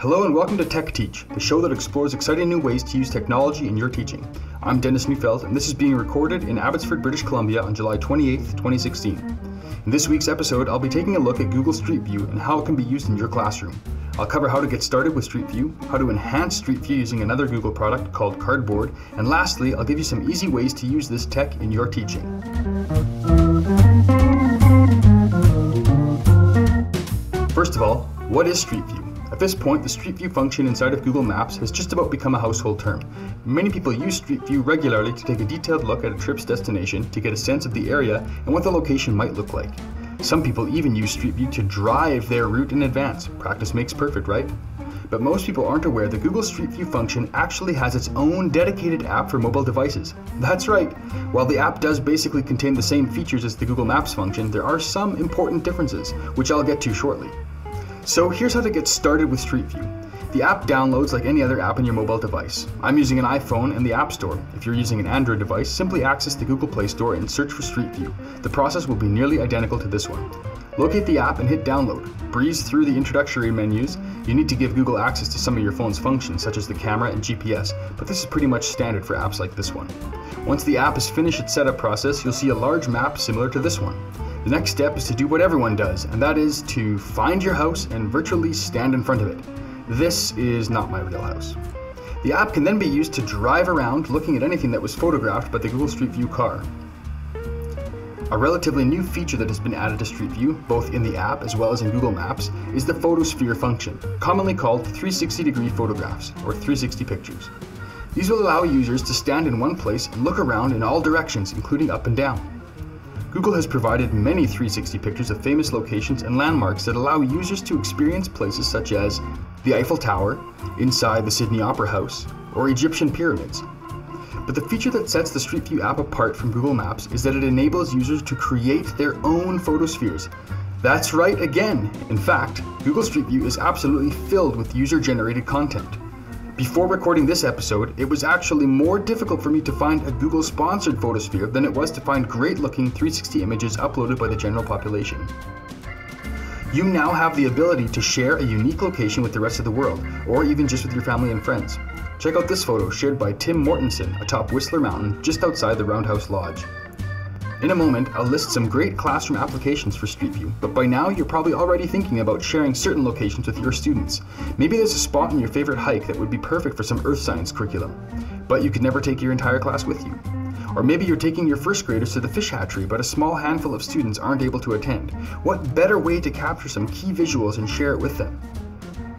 Hello and welcome to Tech Teach, the show that explores exciting new ways to use technology in your teaching. I'm Dennis Neufeld, and this is being recorded in Abbotsford, British Columbia on July 28, 2016. In this week's episode, I'll be taking a look at Google Street View and how it can be used in your classroom. I'll cover how to get started with Street View, how to enhance Street View using another Google product called Cardboard, and lastly, I'll give you some easy ways to use this tech in your teaching. First of all, what is Street View? At this point, the Street View function inside of Google Maps has just about become a household term. Many people use Street View regularly to take a detailed look at a trip's destination to get a sense of the area and what the location might look like. Some people even use Street View to drive their route in advance. Practice makes perfect, right? But most people aren't aware the Google Street View function actually has its own dedicated app for mobile devices. That's right. While the app does basically contain the same features as the Google Maps function, there are some important differences, which I'll get to shortly. So here's how to get started with Street View. The app downloads like any other app on your mobile device. I'm using an iPhone and the App Store. If you're using an Android device, simply access the Google Play Store and search for Street View. The process will be nearly identical to this one. Locate the app and hit download. Breeze through the introductory menus. You need to give Google access to some of your phone's functions, such as the camera and GPS, but this is pretty much standard for apps like this one. Once the app has finished its setup process, you'll see a large map similar to this one. The next step is to do what everyone does, and that is to find your house and virtually stand in front of it. This is not my real house. The app can then be used to drive around looking at anything that was photographed by the Google Street View car. A relatively new feature that has been added to Street View, both in the app as well as in Google Maps, is the photosphere function, commonly called 360 degree photographs, or 360 pictures. These will allow users to stand in one place and look around in all directions, including up and down. Google has provided many 360 pictures of famous locations and landmarks that allow users to experience places such as the Eiffel Tower, inside the Sydney Opera House, or Egyptian pyramids. But the feature that sets the Street View app apart from Google Maps is that it enables users to create their own photospheres. That's right again. In fact, Google Street View is absolutely filled with user generated content. Before recording this episode, it was actually more difficult for me to find a Google sponsored photosphere than it was to find great looking 360 images uploaded by the general population. You now have the ability to share a unique location with the rest of the world, or even just with your family and friends. Check out this photo shared by Tim Mortensen atop Whistler Mountain just outside the Roundhouse Lodge. In a moment, I'll list some great classroom applications for Street View, but by now you're probably already thinking about sharing certain locations with your students. Maybe there's a spot in your favorite hike that would be perfect for some earth science curriculum, but you could never take your entire class with you. Or maybe you're taking your first graders to the fish hatchery, but a small handful of students aren't able to attend. What better way to capture some key visuals and share it with them?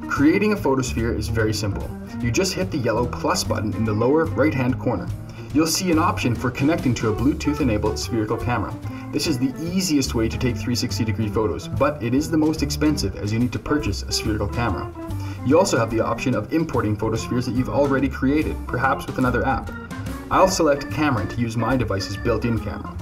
Creating a photosphere is very simple. You just hit the yellow plus button in the lower right hand corner you'll see an option for connecting to a Bluetooth-enabled spherical camera. This is the easiest way to take 360 degree photos, but it is the most expensive as you need to purchase a spherical camera. You also have the option of importing photospheres that you've already created, perhaps with another app. I'll select Camera to use my device's built-in camera.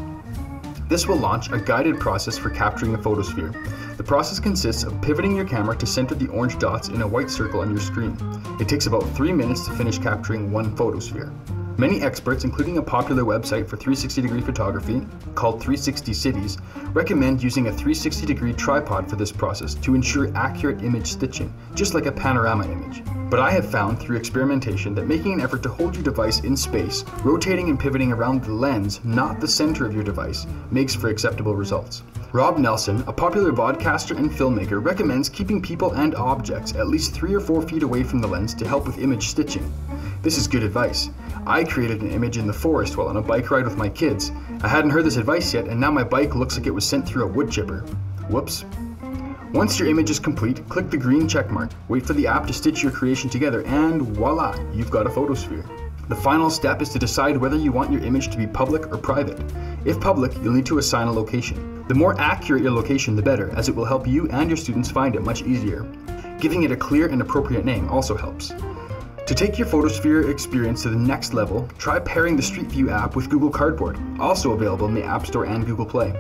This will launch a guided process for capturing a photosphere. The process consists of pivoting your camera to center the orange dots in a white circle on your screen. It takes about 3 minutes to finish capturing one photosphere. Many experts, including a popular website for 360 degree photography called 360 Cities, recommend using a 360 degree tripod for this process to ensure accurate image stitching, just like a panorama image. But I have found through experimentation that making an effort to hold your device in space, rotating and pivoting around the lens, not the center of your device, makes for acceptable results. Rob Nelson, a popular vodcaster and filmmaker, recommends keeping people and objects at least 3 or 4 feet away from the lens to help with image stitching. This is good advice. I created an image in the forest while on a bike ride with my kids. I hadn't heard this advice yet, and now my bike looks like it was sent through a wood chipper. Whoops. Once your image is complete, click the green checkmark, wait for the app to stitch your creation together, and voila, you've got a photosphere. The final step is to decide whether you want your image to be public or private. If public, you'll need to assign a location. The more accurate your location, the better, as it will help you and your students find it much easier. Giving it a clear and appropriate name also helps. To take your Photosphere experience to the next level, try pairing the Street View app with Google Cardboard, also available in the App Store and Google Play.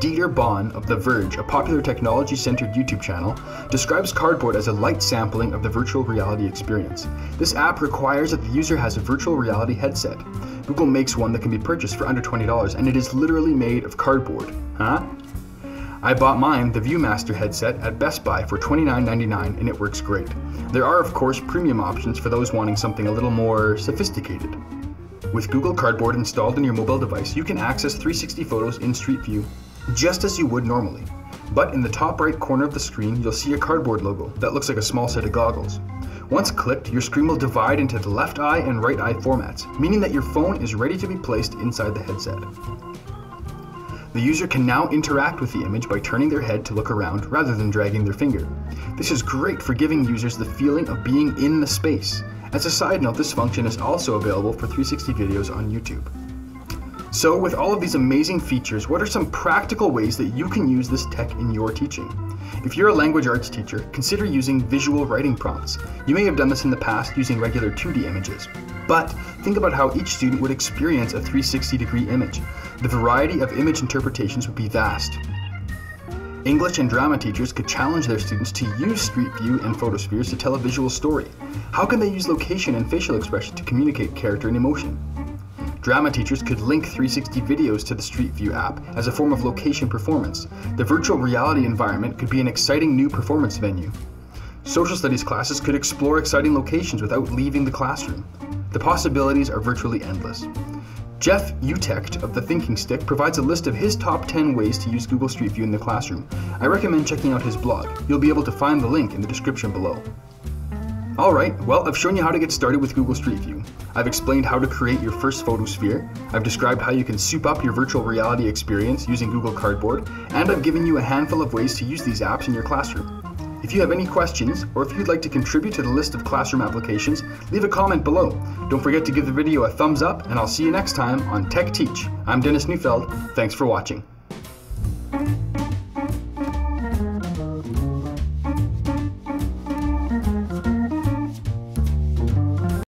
Dieter Bohn of The Verge, a popular technology centered YouTube channel, describes Cardboard as a light sampling of the virtual reality experience. This app requires that the user has a virtual reality headset. Google makes one that can be purchased for under $20, and it is literally made of cardboard. Huh? I bought mine, the ViewMaster headset, at Best Buy for $29.99 and it works great. There are, of course, premium options for those wanting something a little more sophisticated. With Google Cardboard installed in your mobile device, you can access 360 photos in Street View just as you would normally. But in the top right corner of the screen, you'll see a cardboard logo that looks like a small set of goggles. Once clicked, your screen will divide into the left eye and right eye formats, meaning that your phone is ready to be placed inside the headset. The user can now interact with the image by turning their head to look around rather than dragging their finger. This is great for giving users the feeling of being in the space. As a side note, this function is also available for 360 videos on YouTube. So with all of these amazing features, what are some practical ways that you can use this tech in your teaching? If you're a language arts teacher, consider using visual writing prompts. You may have done this in the past using regular 2D images. But think about how each student would experience a 360 degree image. The variety of image interpretations would be vast. English and drama teachers could challenge their students to use Street View and photospheres to tell a visual story. How can they use location and facial expression to communicate character and emotion? Drama teachers could link 360 videos to the Street View app as a form of location performance. The virtual reality environment could be an exciting new performance venue. Social studies classes could explore exciting locations without leaving the classroom. The possibilities are virtually endless. Jeff Utecht of The Thinking Stick provides a list of his top 10 ways to use Google Street View in the classroom. I recommend checking out his blog. You'll be able to find the link in the description below. Alright, well, I've shown you how to get started with Google Street View. I've explained how to create your first photosphere, I've described how you can soup up your virtual reality experience using Google Cardboard, and I've given you a handful of ways to use these apps in your classroom. If you have any questions, or if you'd like to contribute to the list of classroom applications, leave a comment below. Don't forget to give the video a thumbs up, and I'll see you next time on Tech Teach. I'm Dennis Neufeld. Thanks for watching.